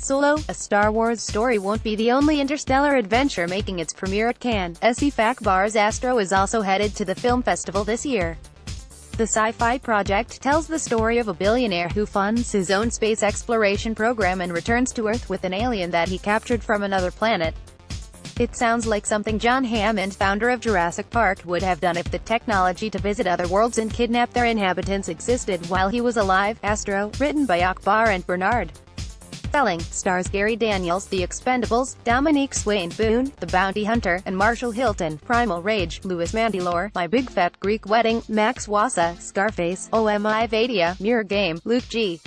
Solo, a Star Wars story won't be the only interstellar adventure making its premiere at Cannes. Asif Akbar's Astro is also headed to the film festival this year. The sci-fi project tells the story of a billionaire who funds his own space exploration program and returns to Earth with an alien that he captured from another planet. It sounds like something John Hammond, founder of Jurassic Park, would have done if the technology to visit other worlds and kidnap their inhabitants existed while he was alive. Astro, written by Akbar and Bernard. Selling, stars Gary Daniels, The Expendables, Dominique Swain-Boone, The Bounty Hunter, and Marshal Hilton, Primal Rage, Louis Mandylor, My Big Fat Greek Wedding, Max Wassa, Scarface, OMI Vadia, Mirror Game, Luke G.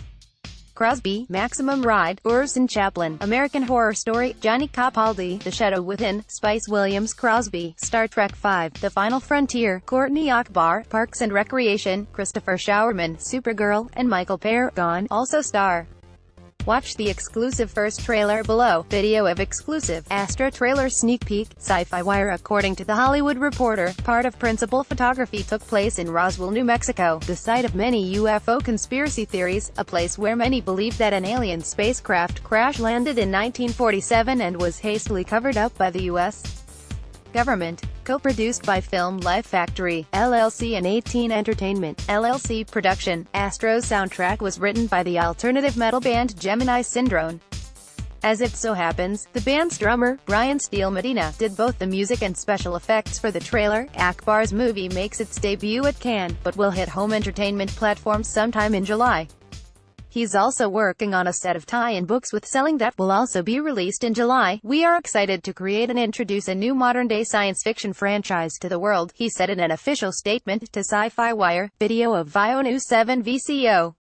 Crosby, Maximum Ride, Orson Chaplin, American Horror Story, Johnny Capaldi, The Shadow Within, Spice Williams Crosby, Star Trek V, The Final Frontier, Courtney Akbar, Parks and Recreation, Christopher Showerman, Supergirl, and Michael Paré, Gone, also star. Watch the exclusive first trailer below. Video of exclusive Astro trailer sneak peek. Sci-Fi Wire According to The Hollywood Reporter, part of principal photography took place in Roswell, New Mexico, the site of many UFO conspiracy theories, a place where many believe that an alien spacecraft crash-landed in 1947 and was hastily covered up by the U.S. government. Co-produced by Film Life Factory, LLC and 18 Entertainment, LLC production. Astro's soundtrack was written by the alternative metal band Gemini Syndrome. As it so happens, the band's drummer, Brian Steele Medina, did both the music and special effects for the trailer. Akbar's movie makes its debut at Cannes, but will hit home entertainment platforms sometime in July. He's also working on a set of tie-in books with selling that will also be released in July. We are excited to create and introduce a new modern-day science fiction franchise to the world, he said in an official statement to Sci-Fi Wire. Video of Vio News 7 VCO.